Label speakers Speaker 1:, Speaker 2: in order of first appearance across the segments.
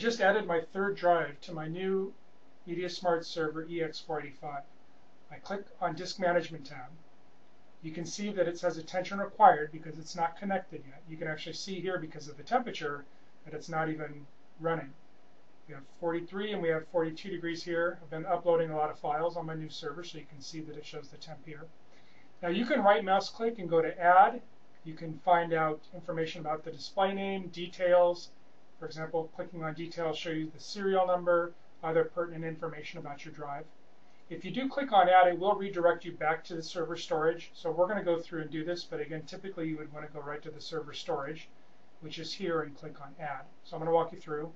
Speaker 1: just added my third drive to my new MediaSmart Server EX485. I click on Disk Management tab. You can see that it says attention required because it's not connected yet. You can actually see here because of the temperature that it's not even running. We have 43 and we have 42 degrees here. I've been uploading a lot of files on my new server so you can see that it shows the temp here. Now you can right mouse click and go to add. You can find out information about the display name, details. For example, clicking on details show you the serial number, other pertinent information about your drive. If you do click on add, it will redirect you back to the server storage. So we're going to go through and do this, but again, typically you would want to go right to the server storage, which is here, and click on add. So I'm going to walk you through.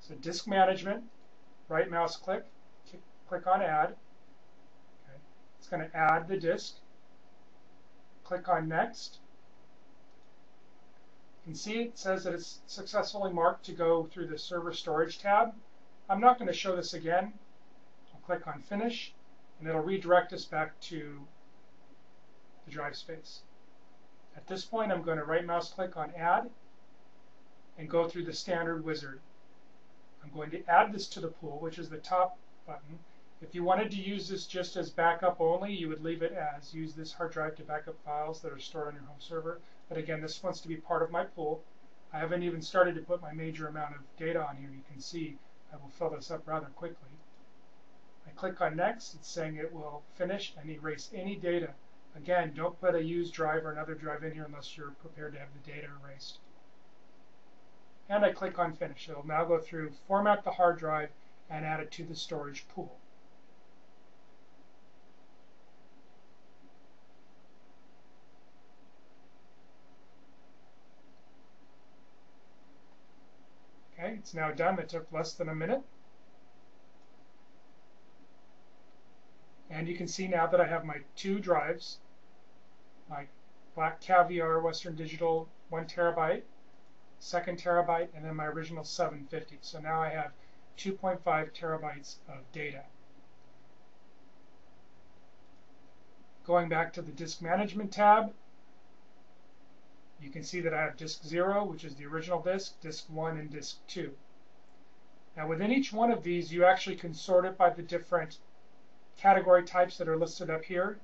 Speaker 1: So disk management, right mouse click, click on add. Okay. It's going to add the disk. Click on next. You can see it says that it's successfully marked to go through the server storage tab. I'm not going to show this again. I'll click on finish and it'll redirect us back to the drive space. At this point I'm going to right mouse click on add and go through the standard wizard. I'm going to add this to the pool, which is the top button. If you wanted to use this just as backup only, you would leave it as use this hard drive to backup files that are stored on your home server. But again, this wants to be part of my pool. I haven't even started to put my major amount of data on here. You can see I will fill this up rather quickly. I click on next. It's saying it will finish and erase any data. Again, don't put a used drive or another drive in here unless you're prepared to have the data erased and I click on Finish. It'll now go through, format the hard drive, and add it to the storage pool. It's now done. It took less than a minute. And you can see now that I have my two drives, my Black Caviar Western Digital 1 terabyte second terabyte, and then my original 750. So now I have 2.5 terabytes of data. Going back to the disk management tab, you can see that I have disk 0, which is the original disk, disk 1, and disk 2. Now within each one of these, you actually can sort it by the different category types that are listed up here.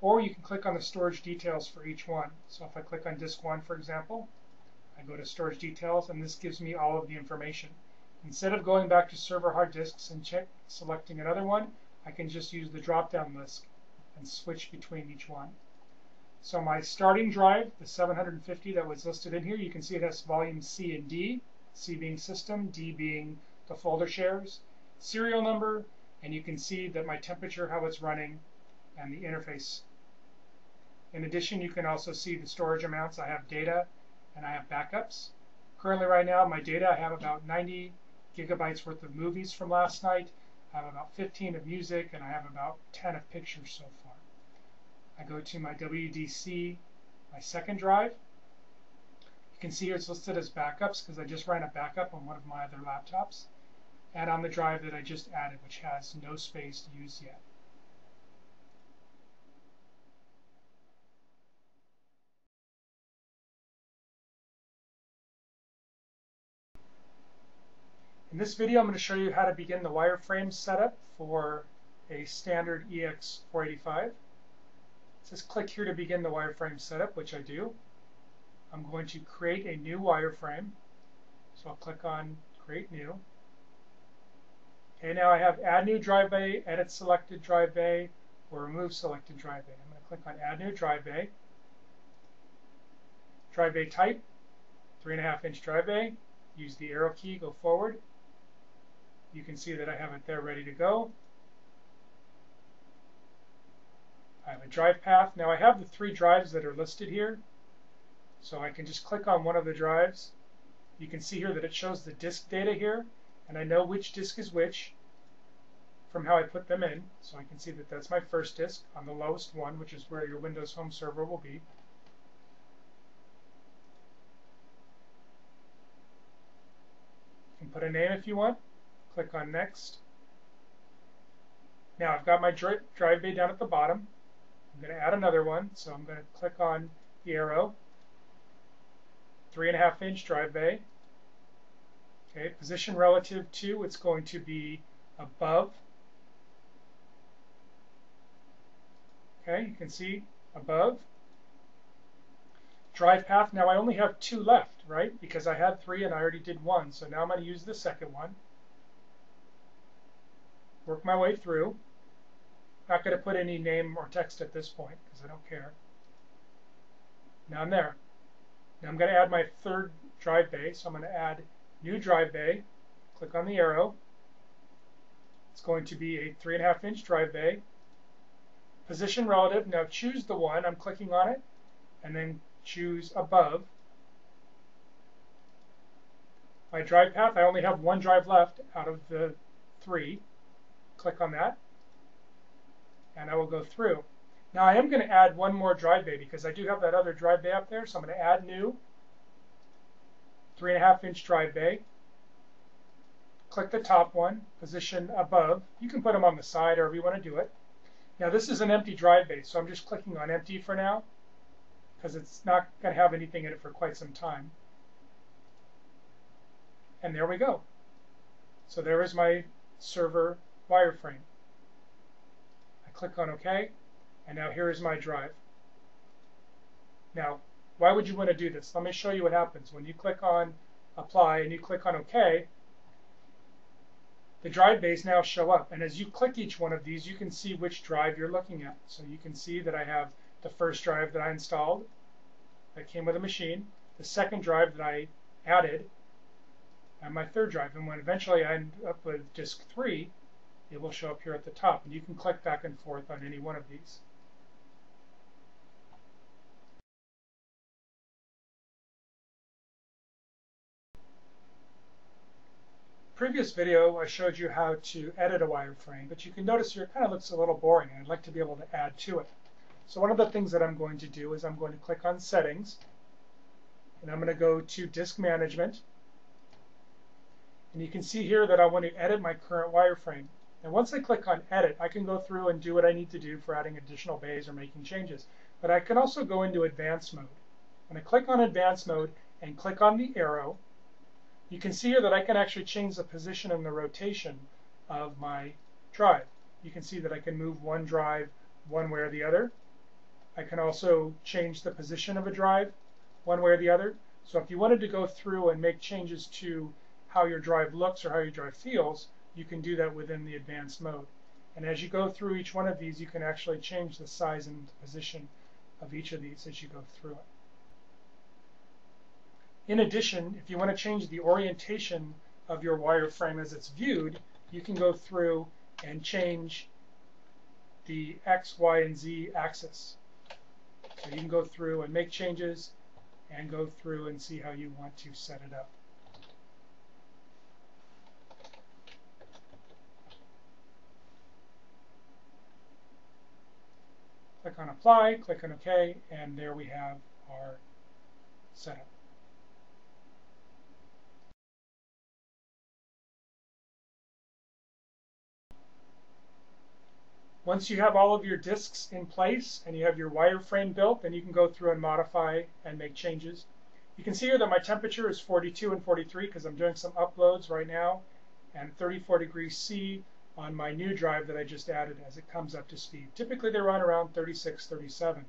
Speaker 1: Or you can click on the storage details for each one. So if I click on disk 1, for example, I go to storage details and this gives me all of the information. Instead of going back to server hard disks and check selecting another one, I can just use the drop-down list and switch between each one. So my starting drive, the 750 that was listed in here, you can see it has volume C and D, C being system, D being the folder shares, serial number, and you can see that my temperature, how it's running, and the interface. In addition, you can also see the storage amounts. I have data, and I have backups. Currently right now, my data, I have about 90 gigabytes worth of movies from last night. I have about 15 of music, and I have about 10 of pictures so far. I go to my WDC, my second drive. You can see here it's listed as backups because I just ran a backup on one of my other laptops. And on the drive that I just added, which has no space used yet. In this video, I'm going to show you how to begin the wireframe setup for a standard EX485. Says click here to begin the wireframe setup, which I do. I'm going to create a new wireframe. So I'll click on Create New. Okay, now I have Add New Drive Bay, Edit Selected Drive Bay, or Remove Selected Drive Bay. I'm going to click on Add New Drive Bay. Drive Bay type, 3.5 inch drive bay. Use the arrow key, go forward you can see that I have it there ready to go. I have a drive path. Now I have the three drives that are listed here. So I can just click on one of the drives. You can see here that it shows the disk data here. And I know which disk is which from how I put them in. So I can see that that's my first disk on the lowest one, which is where your Windows Home Server will be. You can put a name if you want. Click on Next. Now I've got my drive bay down at the bottom. I'm going to add another one, so I'm going to click on the arrow. Three and a half inch drive bay. Okay, position relative to, it's going to be above. Okay, you can see above. Drive path, now I only have two left, right? Because I had three and I already did one. So now I'm going to use the second one. Work my way through. Not going to put any name or text at this point because I don't care. Now I'm there. Now I'm going to add my third drive bay. So I'm going to add new drive bay. Click on the arrow. It's going to be a 3.5 inch drive bay. Position relative. Now choose the one. I'm clicking on it. And then choose above. My drive path, I only have one drive left out of the three. Click on that. And I will go through. Now I am going to add one more drive bay because I do have that other drive bay up there. So I'm going to add new. Three and a half inch drive bay. Click the top one, position above. You can put them on the side, however you want to do it. Now this is an empty drive bay, so I'm just clicking on empty for now because it's not going to have anything in it for quite some time. And there we go. So there is my server wireframe. Click on OK, and now here is my drive. Now, why would you want to do this? Let me show you what happens. When you click on Apply and you click on OK, the drive bays now show up. And as you click each one of these, you can see which drive you're looking at. So you can see that I have the first drive that I installed that came with a machine, the second drive that I added, and my third drive. And when eventually I end up with disk 3, it will show up here at the top. And you can click back and forth on any one of these. previous video, I showed you how to edit a wireframe, but you can notice here it kind of looks a little boring, and I'd like to be able to add to it. So one of the things that I'm going to do is I'm going to click on Settings, and I'm going to go to Disk Management, and you can see here that I want to edit my current wireframe. And once I click on Edit, I can go through and do what I need to do for adding additional bays or making changes. But I can also go into Advanced Mode. When I click on Advanced Mode and click on the arrow, you can see here that I can actually change the position and the rotation of my drive. You can see that I can move one drive one way or the other. I can also change the position of a drive one way or the other. So if you wanted to go through and make changes to how your drive looks or how your drive feels, you can do that within the advanced mode. And as you go through each one of these, you can actually change the size and position of each of these as you go through it. In addition, if you want to change the orientation of your wireframe as it's viewed, you can go through and change the X, Y, and Z axis. So you can go through and make changes and go through and see how you want to set it up. Click on Apply, click on OK, and there we have our setup. Once you have all of your disks in place and you have your wireframe built, then you can go through and modify and make changes. You can see here that my temperature is 42 and 43 because I'm doing some uploads right now and 34 degrees C on my new drive that I just added as it comes up to speed. Typically they run around 36, 37.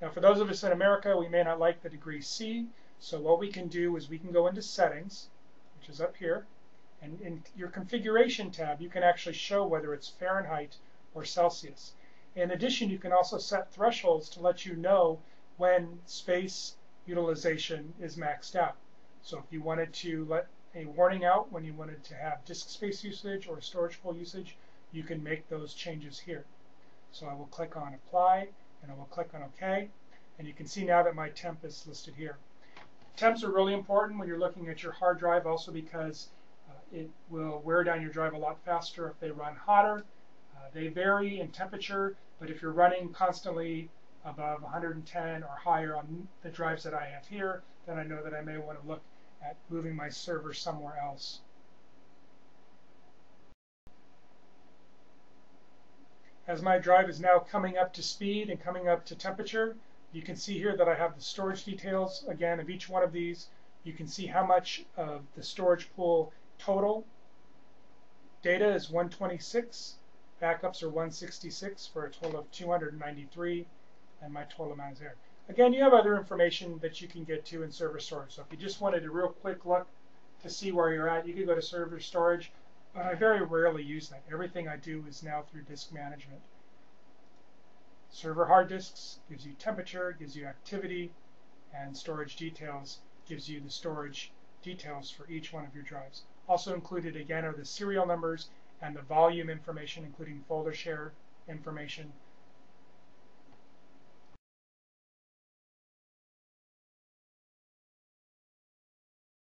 Speaker 1: Now for those of us in America, we may not like the degree C, so what we can do is we can go into settings, which is up here, and in your configuration tab, you can actually show whether it's Fahrenheit or Celsius. In addition, you can also set thresholds to let you know when space utilization is maxed out. So if you wanted to let a warning out when you wanted to have disk space usage or storage full usage, you can make those changes here. So I will click on Apply and I will click on OK. And you can see now that my temp is listed here. Temps are really important when you're looking at your hard drive also because uh, it will wear down your drive a lot faster if they run hotter uh, they vary in temperature, but if you're running constantly above 110 or higher on the drives that I have here, then I know that I may want to look at moving my server somewhere else. As my drive is now coming up to speed and coming up to temperature, you can see here that I have the storage details again of each one of these You can see how much of the storage pool total data is 126, backups are 166 for a total of 293, and my total amount is there. Again, you have other information that you can get to in server storage. So if you just wanted a real quick look to see where you're at, you could go to server storage, but I very rarely use that. Everything I do is now through disk management. Server hard disks gives you temperature, gives you activity, and storage details gives you the storage details for each one of your drives. Also included again are the serial numbers and the volume information, including folder share information